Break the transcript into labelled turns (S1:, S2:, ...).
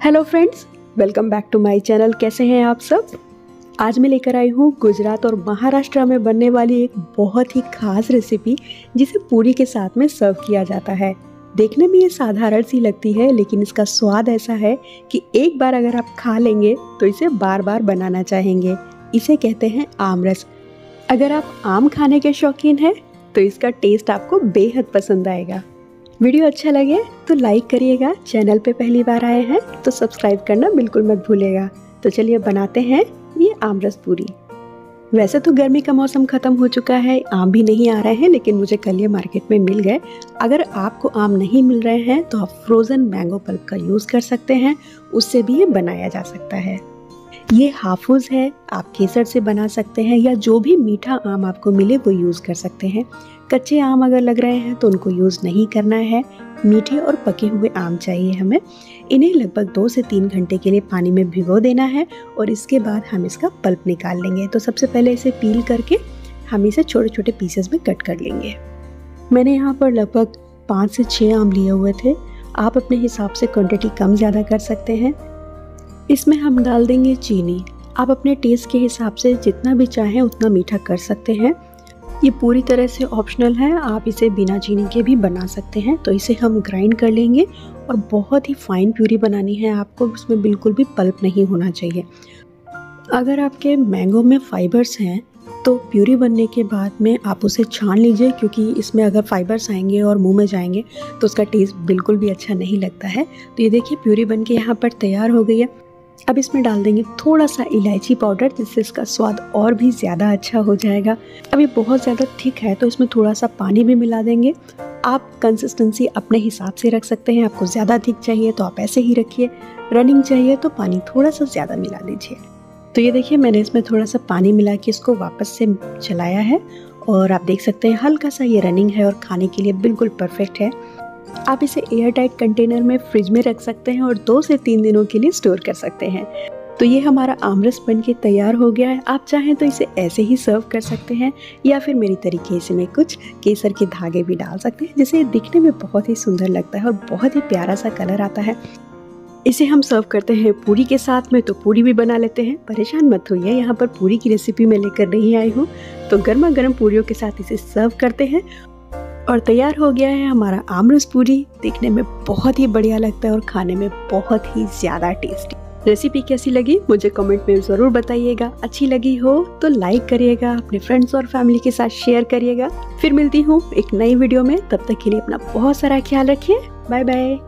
S1: Hello friends welcome back to my channel कैसे हैं आप सब? आज मैं लेकर आई हूँ गुजरात और महाराष्ट्र में बनने वाली एक बहुत ही खास रेसिपी जिसे पूरी के साथ में सर्व किया जाता है। देखने में ये साधारण सी लगती है, लेकिन इसका स्वाद ऐसा है कि एक बार अगर आप खा लेंगे तो इसे बार बार बनाना चाहेंगे। इसे कहते हैं आमरस। अगर आप आम खाने के शौकीन हैं तो इसका टेस्ट आपको बेहद पसंद आएगा। वीडियो अच्छा लगे तो लाइक करिएगा। चैनल पे पहली बार आए हैं तो सब्सक्राइब करना बिल्कुल मत भूलेगा तो चलिए बनाते हैं ये आमरस पूरी। वैसे तो गर्मी का मौसम ख़त्म हो चुका है, आम भी नहीं आ रहे हैं, लेकिन मुझे कल ये मार्केट में मिल गए। अगर आपको आम नहीं मिल रहे हैं तो आप फ्रोज़न मैंगो पल्प का यूज़ कर सकते हैं, उससे भी ये बनाया जा सकता है। ये हाफुज है, आप केसर से बना सकते हैं या जो भी मीठा आम आपको मिले वो यूज़ कर सकते हैं। कच्चे आम अगर लग रहे हैं तो उनको यूज़ नहीं करना है। मीठे और पके हुए आम चाहिए हमें। इन्हें लगभग दो से तीन घंटे के लिए पानी में भिगो देना है और इसके बाद हम इसका पल्प निकाल लेंगे। तो सबसे पहले इसे पील करके हम इसे छोटे छोटे पीसेस में कट कर लेंगे। मैंने यहाँ पर लगभग पाँच से छः आम लिए हुए थे। आप अपने हिसाब से क्वांटिटी कम ज़्यादा कर सकते हैं। इसमें हम डाल देंगे चीनी। आप अपने टेस्ट के हिसाब से जितना भी चाहें उतना मीठा कर सकते हैं। ये पूरी तरह से ऑप्शनल है, आप इसे बिना चीनी के भी बना सकते हैं। तो इसे हम ग्राइंड कर लेंगे और बहुत ही फाइन प्यूरी बनानी है आपको, उसमें बिल्कुल भी पल्प नहीं होना चाहिए। अगर आपके मैंगो में फाइबर्स हैं तो प्यूरी बनने के बाद में आप उसे छान लीजिए, क्योंकि इसमें अगर फाइबर्स आएँगे और मुँह में जाएँगे तो उसका टेस्ट बिल्कुल भी अच्छा नहीं लगता है। तो ये देखिए प्यूरी बन के यहाँ पर तैयार हो गई है। अब इसमें डाल देंगे थोड़ा सा इलायची पाउडर, जिससे इसका स्वाद और भी ज़्यादा अच्छा हो जाएगा। अब ये बहुत ज़्यादा थिक है तो इसमें थोड़ा सा पानी भी मिला देंगे। आप कंसिस्टेंसी अपने हिसाब से रख सकते हैं। आपको ज़्यादा थिक चाहिए तो आप ऐसे ही रखिए। रनिंग चाहिए तो पानी थोड़ा सा ज़्यादा मिला लीजिए तो ये देखिए, मैंने इसमें थोड़ा सा पानी मिला के इसको वापस से चलाया है। और आप देख सकते हैं हल्का सा ये रनिंग है और खाने के लिए बिल्कुल परफेक्ट है। आप इसे एयर टाइट कंटेनर में फ्रिज में रख सकते हैं और दो से तीन दिनों के लिए स्टोर कर सकते हैं। तो ये हमारा आमरस बन के तैयार हो गया है। आप चाहें तो इसे ऐसे ही सर्व कर सकते हैं या फिर मेरी तरीके से में कुछ केसर के धागे भी डाल सकते हैं, जिसे दिखने में बहुत ही सुंदर लगता है और बहुत ही प्यारा सा कलर आता है। इसे हम सर्व करते हैं पूरी के साथ में तो पूरी भी बना लेते हैं। परेशान मत होइए, यहाँ पर पूरी की रेसिपी मैं लेकर नहीं आई हूँ। तो गर्मा गर्म पूरियों के साथ इसे सर्व करते हैं। और तैयार हो गया है हमारा आमरस पूरी। देखने में बहुत ही बढ़िया लगता है और खाने में बहुत ही ज़्यादा टेस्टी रेसिपी कैसी लगी मुझे कमेंट में ज़रूर बताइएगा। अच्छी लगी हो तो लाइक करिएगा, अपने फ्रेंड्स और फैमिली के साथ शेयर करिएगा। फिर मिलती हूँ एक नई वीडियो में। तब तक के लिए अपना बहुत सारा ख्याल रखिए। Bye bye